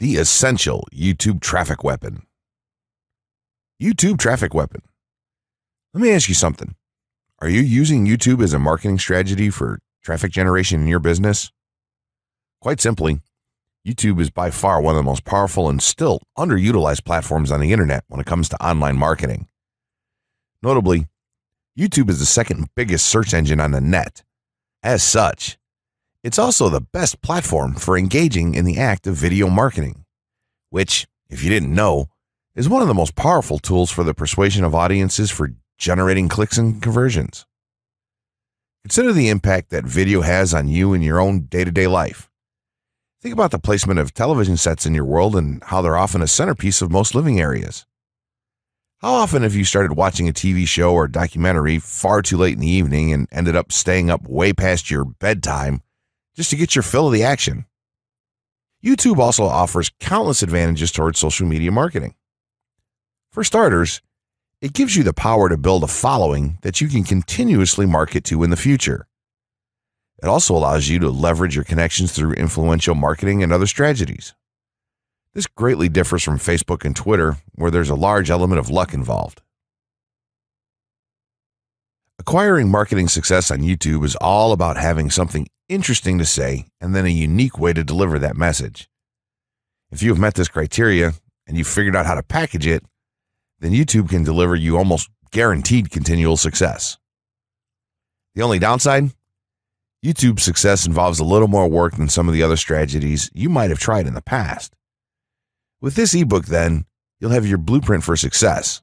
the essential YouTube traffic weapon. YouTube traffic weapon. Let me ask you something. Are you using YouTube as a marketing strategy for traffic generation in your business? Quite simply, YouTube is by far one of the most powerful and still underutilized platforms on the internet when it comes to online marketing. Notably, YouTube is the second biggest search engine on the net. As such, it's also the best platform for engaging in the act of video marketing, which, if you didn't know, is one of the most powerful tools for the persuasion of audiences for generating clicks and conversions. Consider the impact that video has on you in your own day to day life. Think about the placement of television sets in your world and how they're often a centerpiece of most living areas. How often have you started watching a TV show or documentary far too late in the evening and ended up staying up way past your bedtime just to get your fill of the action? YouTube also offers countless advantages towards social media marketing. For starters, it gives you the power to build a following that you can continuously market to in the future. It also allows you to leverage your connections through influential marketing and other strategies. This greatly differs from Facebook and Twitter, where there's a large element of luck involved. Acquiring marketing success on YouTube is all about having something interesting to say and then a unique way to deliver that message. If you have met this criteria and you've figured out how to package it, then YouTube can deliver you almost guaranteed continual success. The only downside? YouTube success involves a little more work than some of the other strategies you might have tried in the past. With this ebook, then, you'll have your blueprint for success.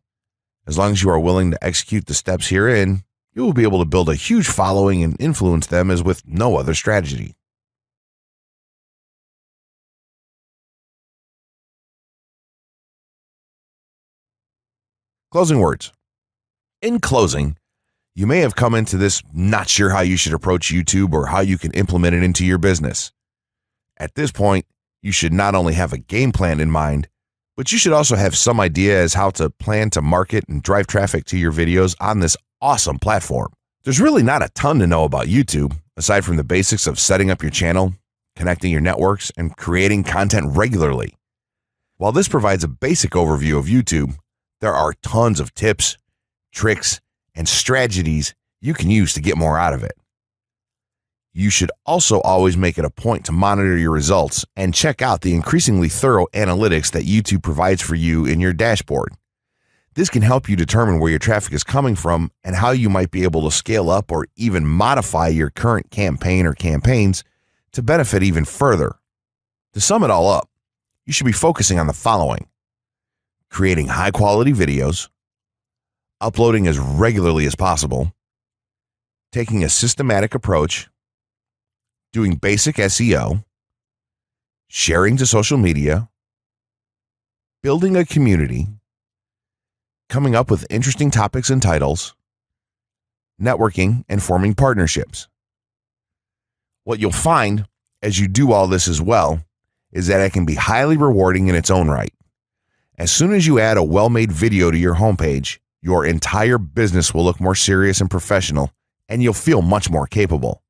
As long as you are willing to execute the steps herein, you will be able to build a huge following and influence them as with no other strategy. Closing words. In closing, you may have come into this not sure how you should approach YouTube or how you can implement it into your business. At this point, you should not only have a game plan in mind, but you should also have some idea as how to plan to market and drive traffic to your videos on this awesome platform. There's really not a ton to know about YouTube, aside from the basics of setting up your channel, connecting your networks, and creating content regularly. While this provides a basic overview of YouTube, there are tons of tips, tricks, and strategies you can use to get more out of it. You should also always make it a point to monitor your results and check out the increasingly thorough analytics that YouTube provides for you in your dashboard. This can help you determine where your traffic is coming from and how you might be able to scale up or even modify your current campaign or campaigns to benefit even further. To sum it all up, you should be focusing on the following creating high quality videos, uploading as regularly as possible, taking a systematic approach doing basic SEO, sharing to social media, building a community, coming up with interesting topics and titles, networking, and forming partnerships. What you'll find as you do all this as well is that it can be highly rewarding in its own right. As soon as you add a well made video to your homepage, your entire business will look more serious and professional, and you'll feel much more capable.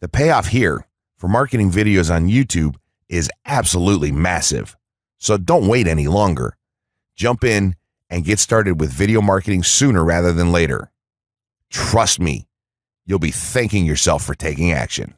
The payoff here for marketing videos on YouTube is absolutely massive. So don't wait any longer. Jump in and get started with video marketing sooner rather than later. Trust me, you'll be thanking yourself for taking action.